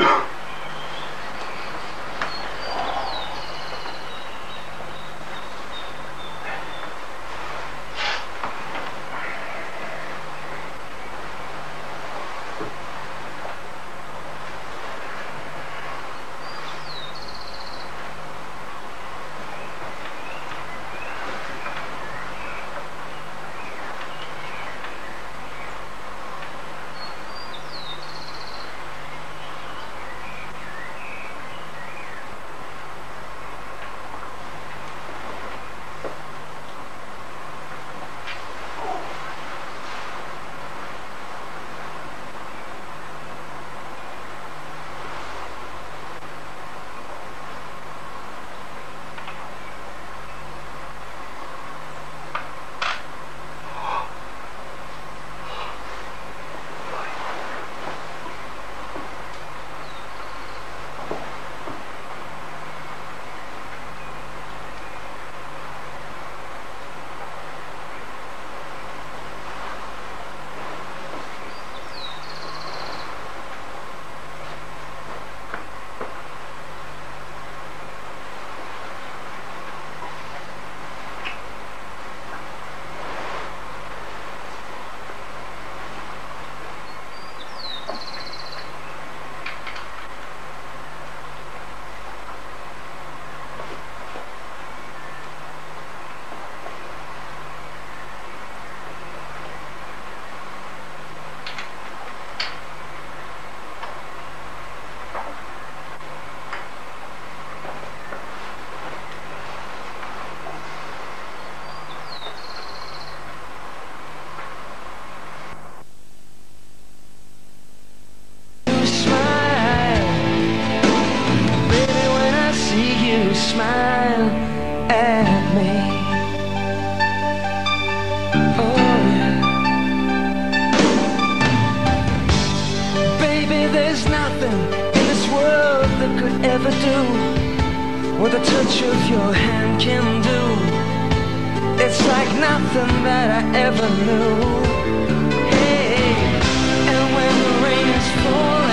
you ever do what the touch of your hand can do. It's like nothing that I ever knew. Hey, and when the rain is falling.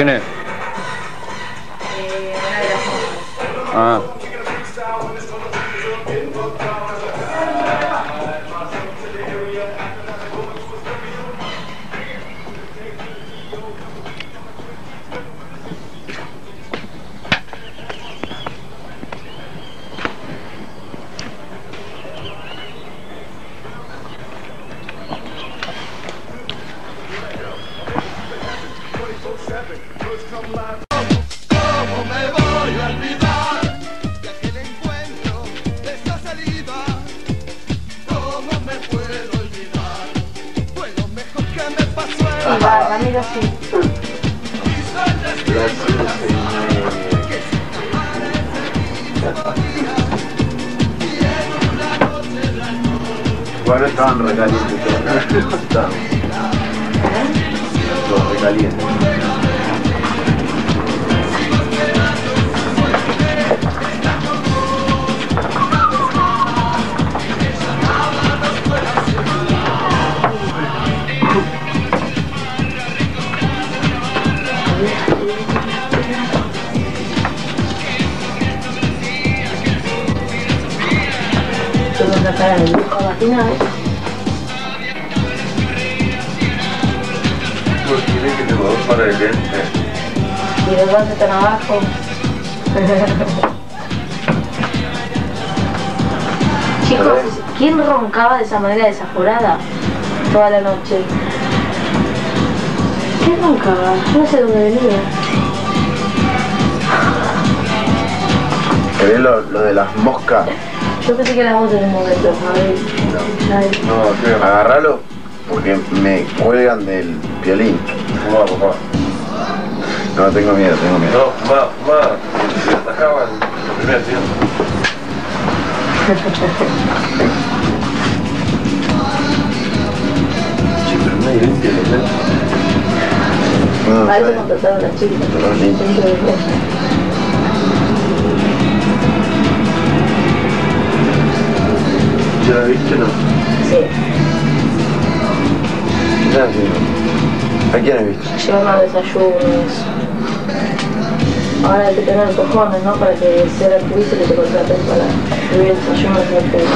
¿Quién va, Ramiro sí. Bueno, estaban recalientes. Estaban. Recalientes. Sacar el disco matinal. Pues tiene que para el lente. Y dos están abajo. Chicos, ¿quién roncaba de esa manera desaforada toda la noche? ¿Quién roncaba? No sé dónde venía. ¿Querés lo, lo de las moscas? Yo pensé que era vos en un momento, Javi. Ay, No, creo. Agarralo porque me cuelgan del violín. Fumá, papá. No, tengo miedo, tengo miedo. No, fumá, fumá. Si atacaban el primer tiempo. Sí, pero no hay limpio, ¿no? No, ¿sabes? contrataron a las chicas. ¿Ya la viste no? Sí, ¿Qué están haciendo? ¿A quién has visto? llevando desayunos. Ahora hay que tener cojones, ¿no? Para que sea activista que te contraten para subir desayunos en el pelo.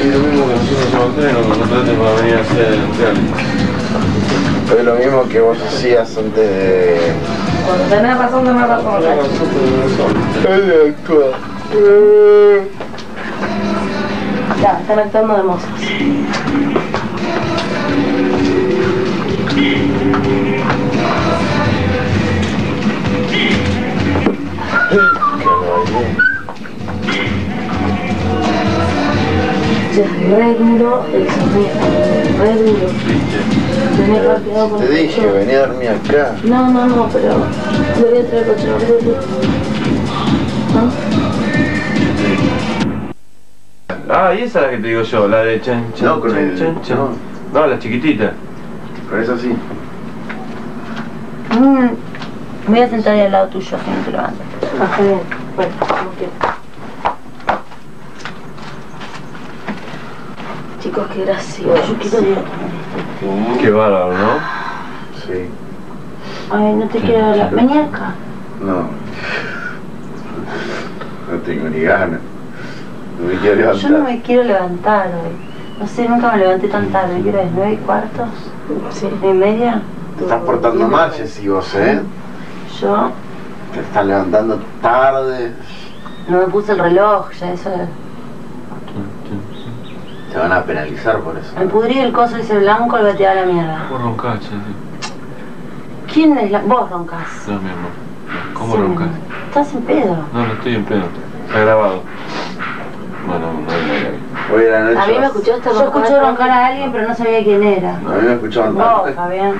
Sí, lo mismo que nosotros somos tres, nos contraten para venir a hacer el reality. Es lo mismo que vos hacías antes de... Cuando tenés razón, tenés razón, Nacho. Ya, están actuando de mozas. Ya, re duro el sonido, re duro. Tenés que quedado con Te dije, coche. vení a dormir acá. No, no, no, pero le voy a traer coche, Ah, y esa es la que te digo yo, la de chan, chan, No, con chan, el- chan, chan. no. No, la chiquitita. Pero eso sí. Mm, me voy a sentar ahí al lado tuyo, así no te levantas. Ah, está bien. Bueno, como quieras. Chicos, qué gracioso. Yo quiero ver también. Qué bárbaro, ¿no? Sí. Ay, no te quiero hablar. Vení acá. No. No tengo ni ganas. No me quiero levantar. Yo no me quiero levantar hoy. No sé, nunca me levanté tan tarde. ¿Qué hora es? ¿Nueve y cuartos? Sí. ¿Nueve y media? Te estás portando mal, Jessy, vos, ¿eh? Yo, Te estás levantando tarde. No me puse el reloj, ya eso. Te van a penalizar por eso. Me pudrí el coso ese blanco y lo tiré a la mierda. Vos roncás, che. ¿Quién es la.? Vos roncas. No, mi amor. ¿Cómo Sí. roncás? Estás en pedo. No, no estoy en pedo. Está grabado. Bueno, no hay Hoy la noche. A mí me escuchaste Yo escuché roncar a alguien, pero no sabía quién era. A mí me escuchaban Vos, tanto. Fabián.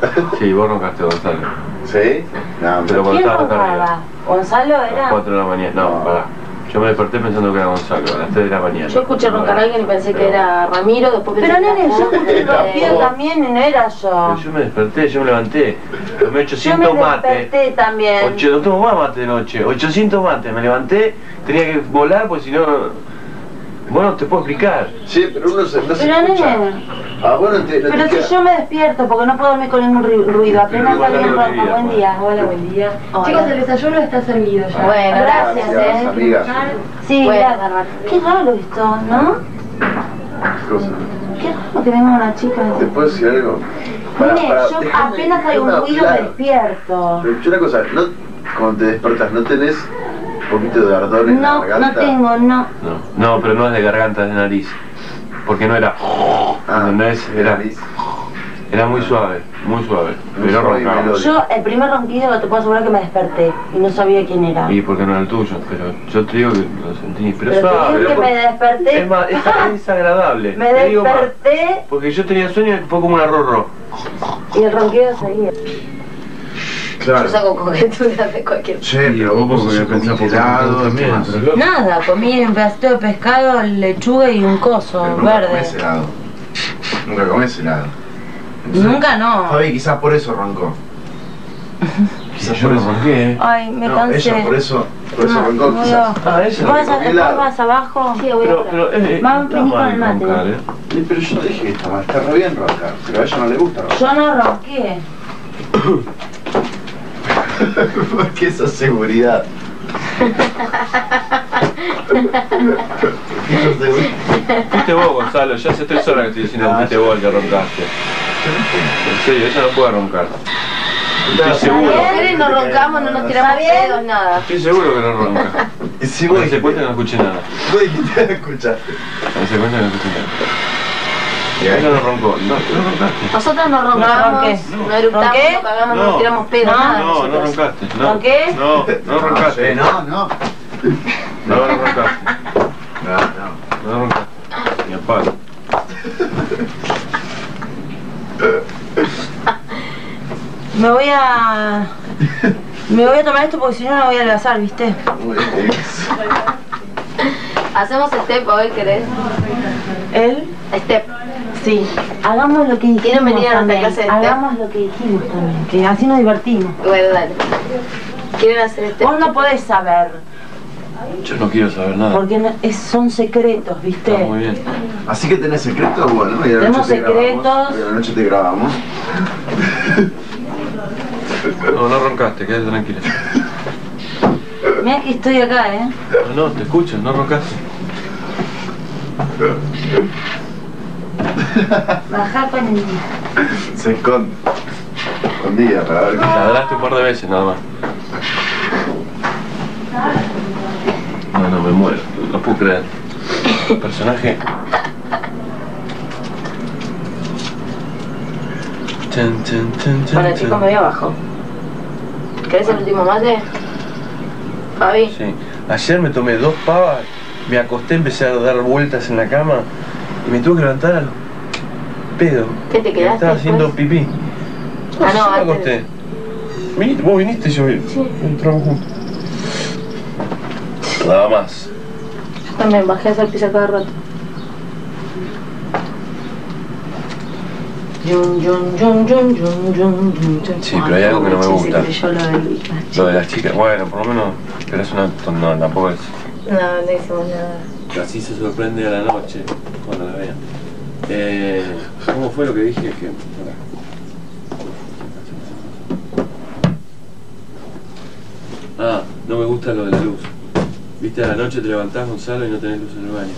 Sí, vos roncaste, Gonzalo. ¿Sí? No, Pero ¿Quién roncaba? ¿Gonzalo A las era? 4 de la mañana. No, pará. Yo me desperté pensando que era Gonzalo, a las 3 de la mañana. Yo escuché roncar a alguien y pensé que era Ramiro, después pensé Pero que nene, era yo escuché ronquido vos. también y no era yo. Pero yo me desperté, yo me levanté. Tomé Yo 800 me mates. desperté también. Ocho, no tomo más mate de noche. 800 mates. Me levanté, tenía que volar porque si no. Bueno, te puedo explicar. Sí, pero uno se, no se Pero escucha. nene, Ah, bueno, te, no te pero si queda- yo me despierto porque no puedo dormir con ningún ru- ruido, apenas debería, Buen día, hola, buen día. Chicos, el desayuno está servido ya. Bueno, gracias, Gracias, eh. amiga. Sí, Bueno, gracias. bárbaro. Qué raro esto, ¿no? Cosa. Qué raro que venga una chica. ¿Te puedo decir algo? Para- Nene, para- yo déjame- apenas hay un ruido me despierto. Pero escucha una cosa, ¿no, cuando te despertas, ¿no tenés poquito de ardor en la No, garganta? no tengo, no. No, no, pero no es de garganta, es de nariz. Porque no era. Ah, ¿Entendés? de Era, nariz. era muy suave, muy suave. Muy Pero suave roncaba. Yo, el primer ronquido te puedo asegurar que me desperté y no sabía quién era. Y porque no era el tuyo, pero yo te digo que lo sentí. Pero, Pero te suave. digo que me desperté. Es, más, es, es agradable. Me Te digo más, desperté porque yo tenía sueño y fue como un arrorro. y el ronquido seguía. Claro. Yo saco de cualquier Che, pero vos porque pensás por helado, también. Pero. Nada, comí un pedacito de pescado, lechuga y un coso Nunca comés verde. helado. Nunca comés helado. Nunca no. Fabi, quizás por eso roncó. Quizás Yo por eso. ronqué, ¿eh? Ay, me No, cansé. ella por eso, por eso No, roncó, no quizás. veo. Ah, eso. ¿Vas, a, después vas abajo? Sí, voy a Pero, pero, eh, Vamos, está vení con mal el mate. roncar, ¿eh? Sí, Pero yo no dije que está mal, está re bien roncar, pero a ella no le gusta roncar. Yo no ronqué. ¿Por qué esa seguridad? Esa seguridad. Fuiste vos, Gonzalo, ya hace tres horas que estoy diciendo que fuiste vos el que roncaste. En serio, ella no puede roncar. Estoy seguro. No roncamos, no nos tiramos pedos, nada. Estoy seguro que no ronca. Y si vos se cuenta que no escuché nada. vos dijiste, escuchaste. Se cuenta que no escuché nada. Y ahí- no roncó. No, no roncaste. Nosotros no No roncamos, ronqué. no eructamos, ¿Ronqué? no cagamos, no No. nos tiramos pedos, No. nada. No, no roncaste. No. ¿Ronqué? No, no roncaste. No, no. No, no roncaste. No, no. No roncaste. Ni a palo. Me voy a. Me voy a tomar esto porque si no no voy a adelgazar, ¿viste? Hacemos step hoy, ¿querés? Él, Step. Sí. Hagamos lo que dijimos. Quieren venir a nuestra también. clase de step. Hagamos lo que dijimos también, que así nos divertimos. Bueno, dale. ¿Quieren hacer step? Vos no podés saber, Yo no quiero saber nada. porque no- es- son secretos, ¿viste? Está muy bien. Así que tenés secretos, bueno, y a la Tenemos noche te secretos. grabamos. Y a la noche te grabamos. No, no roncaste, quédate tranquila. Mira que estoy acá, ¿eh? No, no, te escucho, no roncaste. Bajá con el... Se esconde. Escondida para ver qué Ladraste un par de veces nada más. No, no, me muero. No puedo creer. El personaje. Chan, chan, chan, chan, Bueno, chicos, chan. me voy abajo. ¿Querés el último mate? Fabi. Sí. Ayer me tomé dos pavas, me acosté, empecé a dar vueltas en la cama y me tuve que levantar al pedo. ¿Qué te quedaste Estaba haciendo después? pipí. Ah, no, yo me antes. acosté. Viniste, vos viniste y yo entramos juntos. Nada más. Yo también bajé a hacer pis a cada rato. Sí, pero hay algo que no me gusta. Lo de las chicas, bueno, por lo menos, pero es una... No, tampoco es... No, no hicimos nada. Así se sorprende a la noche cuando la vean. Eh, ¿Cómo fue lo que dije? Que... Ah, no me gusta lo de la luz. Viste, a la noche te levantás, Gonzalo, y no tenés luz en el baño.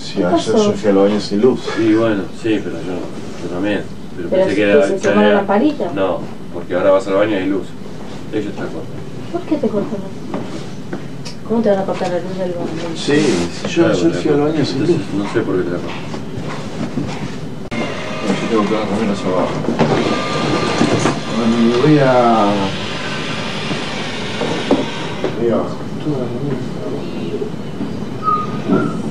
Sí, ayer yo fui al baño sin luz. Sí, bueno, sí, pero yo, yo también. Pero, Pero pensé si que era... se llama la lamparita. No, porque ahora vas al baño y hay luz. Ellos está corta. ¿Por qué te cortas? ¿Cómo te van a cortar la luz del baño? Sí, si yo ayer fui al baño sin luz. No sé por qué te la rompí. Yo tengo que dar remeras abajo. Bueno, me voy a... Ahí abajo. Todas las remeras Este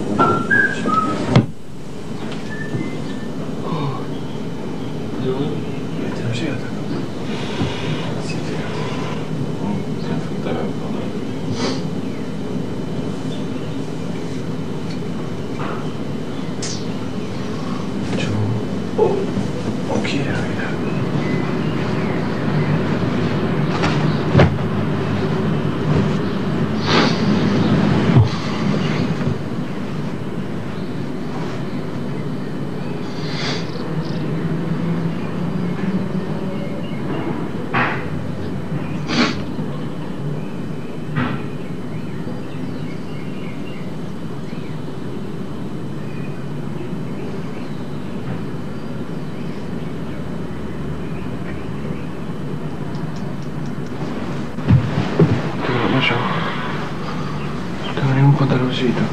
Gita.